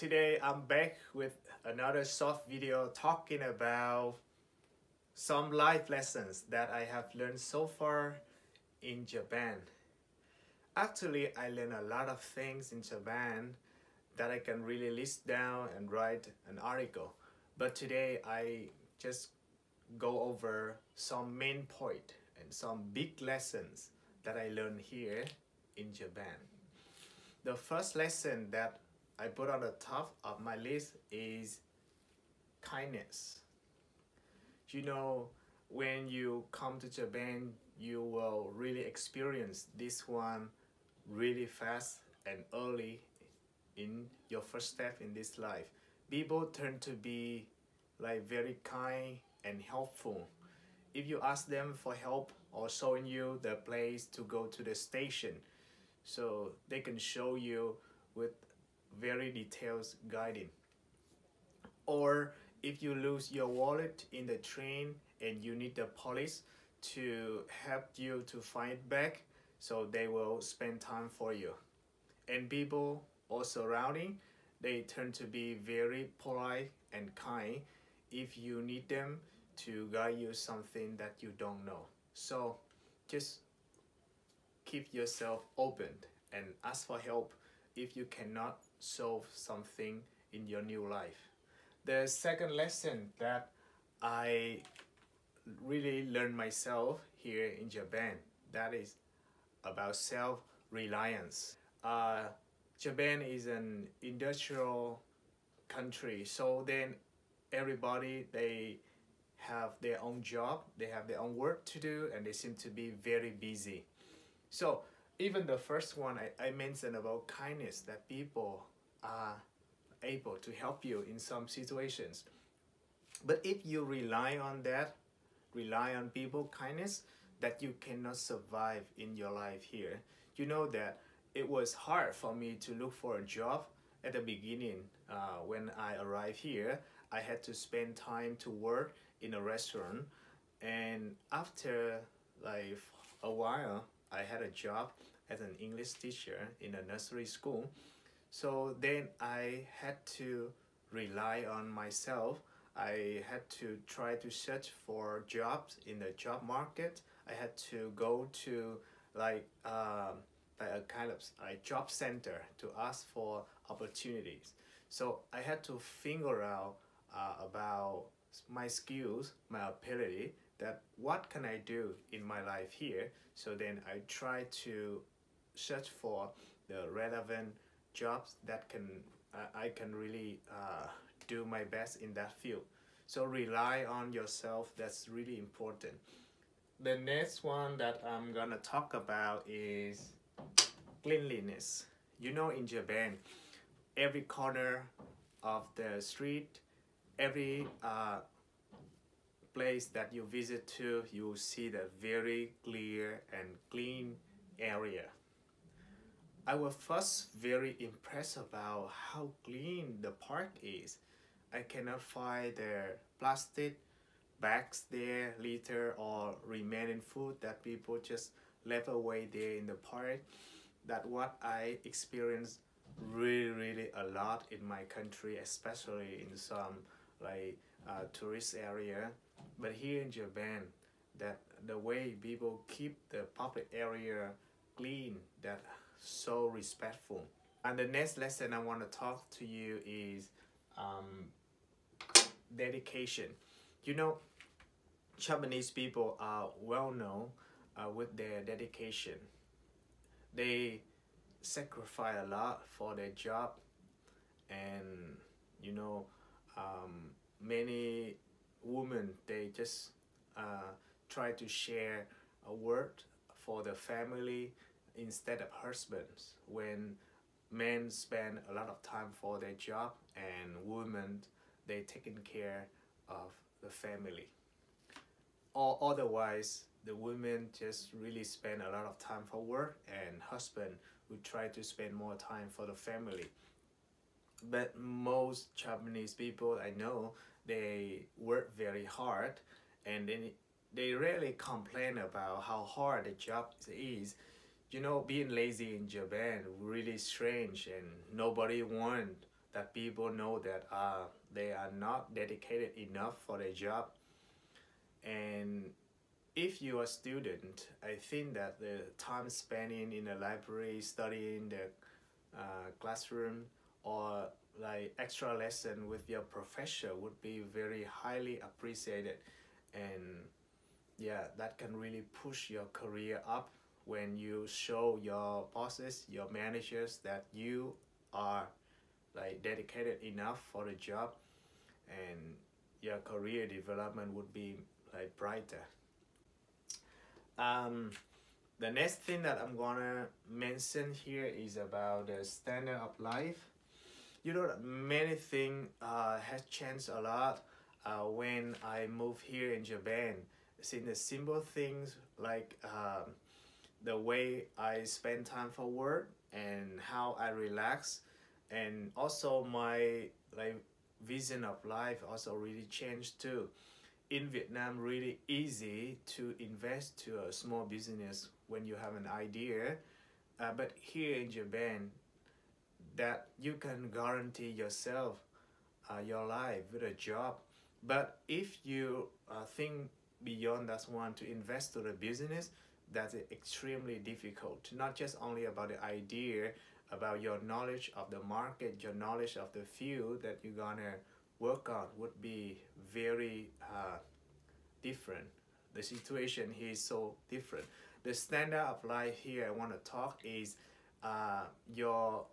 Today I'm back with another short video talking about some life lessons that I have learned so far in Japan. Actually, I learned a lot of things in Japan that I can really list down and write an article. But today I just go over some main point and some big lessons that I learned here in Japan. The first lesson that I put on the top of my list is kindness. You know, when you come to Japan, you will really experience this one really fast and early in your first step in this life. People turn to be like very kind and helpful. If you ask them for help or showing you the place to go to the station, so they can show you with very detailed guiding. Or if you lose your wallet in the train and you need the police to help you to find back, so they will spend time for you. And people or surrounding, they turn to be very polite and kind if you need them to guide you something that you don't know. So just keep yourself open and ask for help if you cannot solve something in your new life. The second lesson that I really learned myself here in Japan that is about self-reliance. Uh, Japan is an industrial country so then everybody they have their own job they have their own work to do and they seem to be very busy so even the first one I, I mentioned about kindness that people are able to help you in some situations. But if you rely on that rely on people kindness that you cannot survive in your life here you know that it was hard for me to look for a job at the beginning uh, when I arrived here. I had to spend time to work in a restaurant and after like a while I had a job as an English teacher in a nursery school. So then I had to rely on myself. I had to try to search for jobs in the job market. I had to go to like um, like a kind of a job center to ask for opportunities. So I had to figure out uh, about my skills, my ability, that what can I do in my life here. So then I try to search for the relevant jobs that can uh, I can really uh, do my best in that field. So rely on yourself. That's really important. The next one that I'm gonna talk about is cleanliness. You know, in Japan, every corner of the street, every uh, place that you visit to, you will see the very clear and clean area. I was first very impressed about how clean the park is. I cannot find the plastic bags there, litter or remaining food that people just left away there in the park. That what I experienced really really a lot in my country, especially in some like uh, tourist area. But here in Japan, that the way people keep the public area clean, that so respectful. And the next lesson I want to talk to you is um, dedication. You know, Japanese people are well known uh, with their dedication. They sacrifice a lot for their job and you know um, many women they just uh, try to share a word for the family instead of husbands. When men spend a lot of time for their job and women they taking care of the family. Or otherwise the women just really spend a lot of time for work and husband who try to spend more time for the family but most Japanese people I know they work very hard and then they rarely complain about how hard the job is. You know being lazy in Japan really strange and nobody want that people know that uh, they are not dedicated enough for their job. And if you are a student i think that the time spending in the library studying the uh, classroom or like extra lesson with your professor would be very highly appreciated. And yeah that can really push your career up when you show your bosses your managers that you are like dedicated enough for the job and your career development would be like brighter. Um, the next thing that i'm gonna mention here is about the standard of life you know many things uh, has changed a lot uh, when i moved here in japan. Seeing the simple things like um, the way i spend time for work and how i relax and also my like vision of life also really changed too. In vietnam really easy to invest to a small business when you have an idea uh, but here in japan that you can guarantee yourself uh, your life with a job. But if you uh, think beyond that one to invest to the business that's extremely difficult. Not just only about the idea about your knowledge of the market your knowledge of the field that you're gonna work on would be very uh, different. The situation here is so different. The standard of life here i want to talk is uh, your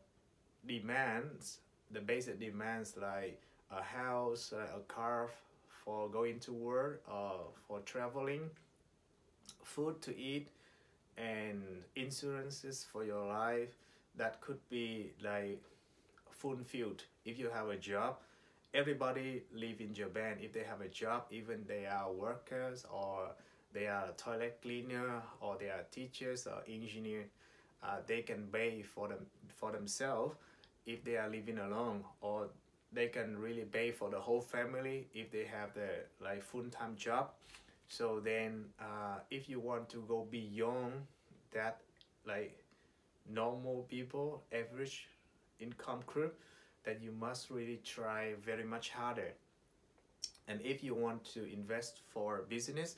demands, the basic demands like a house, uh, a car for going to work or for traveling, food to eat, and insurances for your life that could be like fulfilled if you have a job. Everybody live in Japan if they have a job, even they are workers or they are toilet cleaner or they are teachers or engineer, uh, they can pay for them for themselves if they are living alone or they can really pay for the whole family if they have the like full-time job. So then uh, if you want to go beyond that like normal people average income group then you must really try very much harder. And if you want to invest for business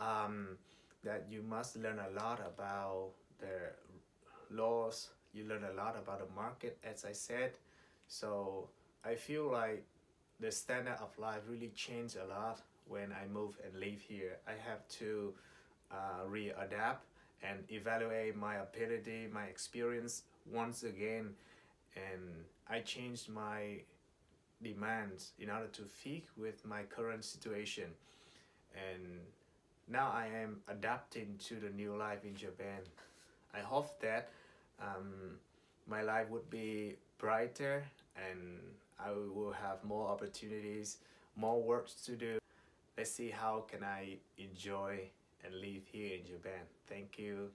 um, that you must learn a lot about the laws you learn a lot about the market as i said. So i feel like the standard of life really changed a lot when i move and live here. I have to uh, readapt and evaluate my ability my experience once again and i changed my demands in order to fit with my current situation. And now i am adapting to the new life in japan. I hope that um, my life would be brighter and I will have more opportunities, more work to do. Let's see how can I enjoy and live here in Japan. Thank you.